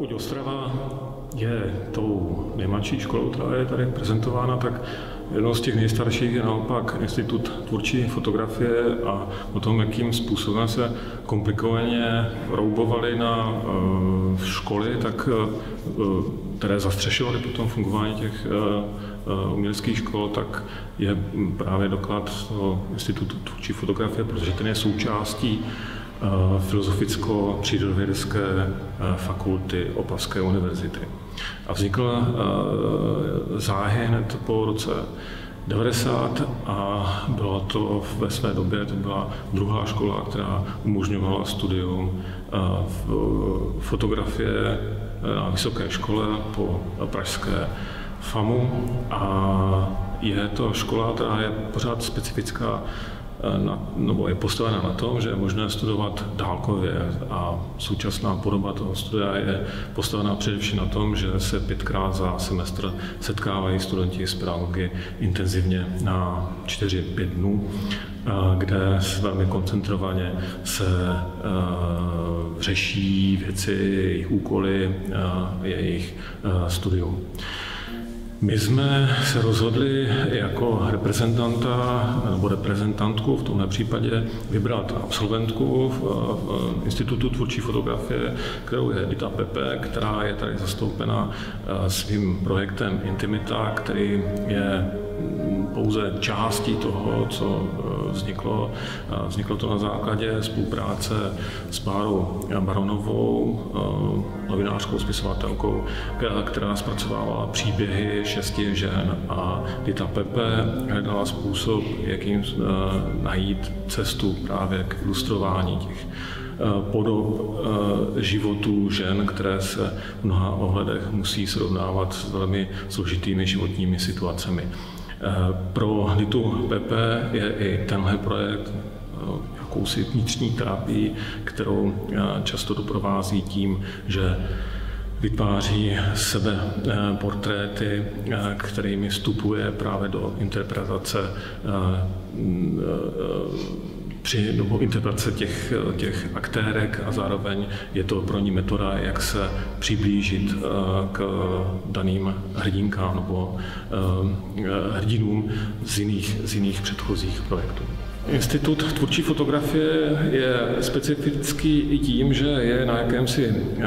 Pokud Ostrava je tou nejmladší školou, která je tady prezentována, tak jednou z těch nejstarších je naopak Institut tvůrčí fotografie a o tom, jakým způsobem se komplikovaně roubovali na uh, školy, tak uh, které zastřešovaly potom fungování těch uh, uměleckých škol, tak je právě doklad toho Institutu tvůrčí fotografie, protože ten je součástí filozoficko-přírodovědecké fakulty Opavské univerzity. A vznikl záhy hned po roce 90 a byla to ve své době, to byla druhá škola, která umožňovala studium fotografie na vysoké škole po pražské FAMu a je to škola, která je pořád specifická na, nebo je postavena na tom, že je možné studovat dálkově a současná podoba toho studia je postavena především na tom, že se pětkrát za semestr setkávají studenti z pedagogy intenzivně na 4-5 dnů, kde velmi koncentrovaně se řeší věci, jejich úkoly, jejich studium. My jsme se rozhodli jako reprezentanta nebo reprezentantku v tomhle případě vybrat absolventku v Institutu tvůrčí fotografie, kterou je Dita Pepe, která je tady zastoupena eh, svým projektem Intimita, který je pouze částí toho, co eh, vzniklo. Vzniklo to na základě spolupráce s Bárou Baronovou, eh, novinářskou spisovatelkou, která zpracovávala příběhy šesti žen a Dita Pepe hledala způsob, jakým eh, najít cestu právě k ilustrování těch podob životů žen, které se v mnoha ohledech musí srovnávat s velmi složitými životními situacemi. Eh, pro Litu PP je i tenhle projekt eh, jakousi vnitřní terapii, kterou eh, často doprovází tím, že vytváří sebe portréty, kterými vstupuje právě do interpretace při nebo interpretace těch, těch aktérek a zároveň je to pro ní metoda, jak se přiblížit eh, k daným hrdinkám nebo eh, hrdinům z jiných, z jiných předchozích projektů. Institut tvůrčí fotografie je specifický i tím, že je na jakémsi eh,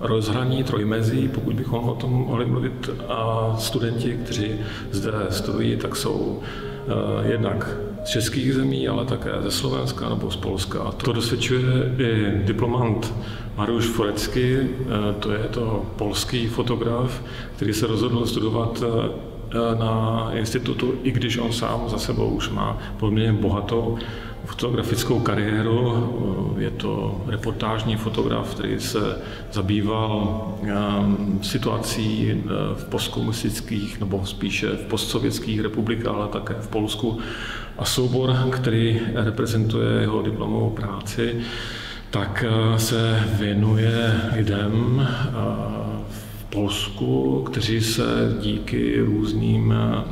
rozhraní trojmezí, pokud bychom o tom mohli mluvit, a studenti, kteří zde studují, tak jsou jednak z českých zemí, ale také ze Slovenska nebo z Polska. A to dosvědčuje i diplomant Mariusz Forecky, eh, to je to polský fotograf, který se rozhodl studovat eh, na institutu, i když on sám za sebou už má poměrně bohatou fotografickou kariéru. Eh, je to reportážní fotograf, který se zabýval situací v postkomunistických nebo spíše v postsovětských republikách, ale také v Polsku a soubor, který reprezentuje jeho diplomovou práci, tak se věnuje lidem Polsku, kteří se díky různým eh,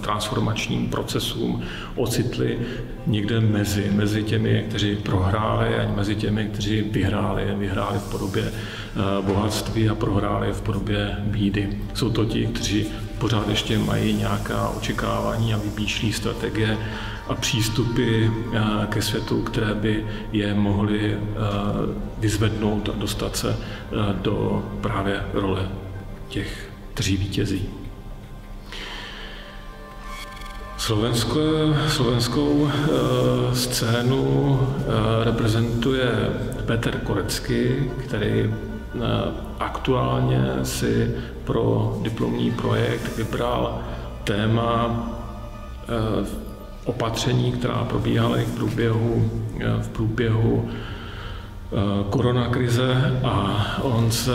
transformačním procesům ocitli někde mezi, mezi těmi, kteří prohráli a mezi těmi, kteří vyhráli. Vyhráli v podobě bohatství a prohráli v podobě bídy. Jsou to ti, kteří pořád ještě mají nějaká očekávání a vybíšlí strategie a přístupy eh, ke světu, které by je mohly eh, vyzvednout a dostat se eh, do právě role těch, kteří vítězí. Slovensko, slovenskou scénu reprezentuje Petr Korecký, který aktuálně si pro diplomní projekt vybral téma eh, opatření, která probíhaly v průběhu, eh, v průběhu koronakrize a on se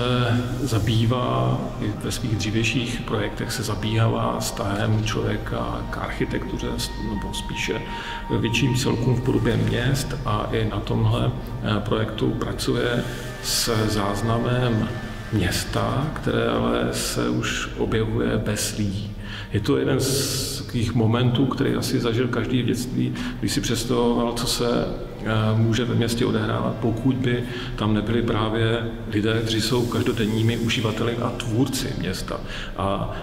zabývá, i ve svých dřívějších projektech se zabývá vztahem člověka k architektuře, nebo spíše větším celkům v podobě měst a i na tomhle projektu pracuje s záznamem města, které ale se už objevuje bez lidí. Je to jeden z takových momentů, který asi zažil každý v dětství, když si představoval, co se eh, může ve městě odehrávat, pokud by tam nebyli právě lidé, kteří jsou každodenními uživateli a tvůrci města. A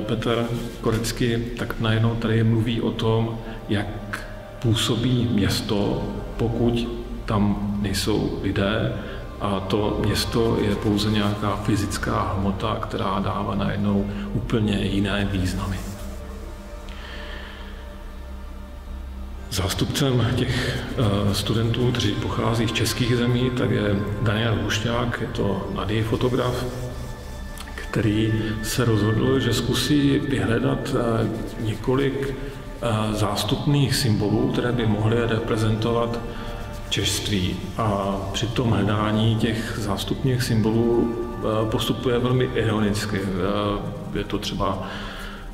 Petr Korecký tak najednou tady mluví o tom, jak působí město, pokud tam nejsou lidé, a to město je pouze nějaká fyzická hmota, která dává najednou úplně jiné významy. Zástupcem těch eh, studentů, kteří pochází z českých zemí, tak je Daniel Hušťák, je to mladý fotograf, který se rozhodl, že zkusí vyhledat eh, několik eh, zástupných symbolů, které by mohly reprezentovat češství a při tom hledání těch zástupných symbolů eh, postupuje velmi ironicky. Eh, je to třeba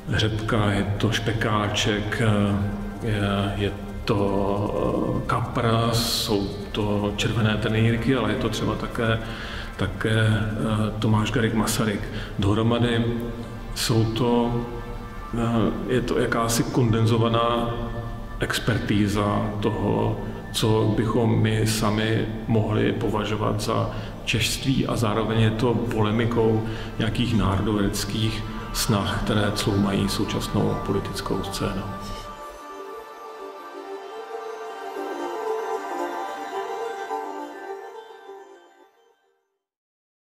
hřebka, je to špekáček, eh, je, to kapra, jsou to červené trenýrky, ale je to třeba také, také Tomáš Garik Masaryk. Dohromady jsou to, je to jakási kondenzovaná expertíza toho, co bychom my sami mohli považovat za češství a zároveň je to polemikou nějakých národoveckých snah, které cloumají současnou politickou scénu.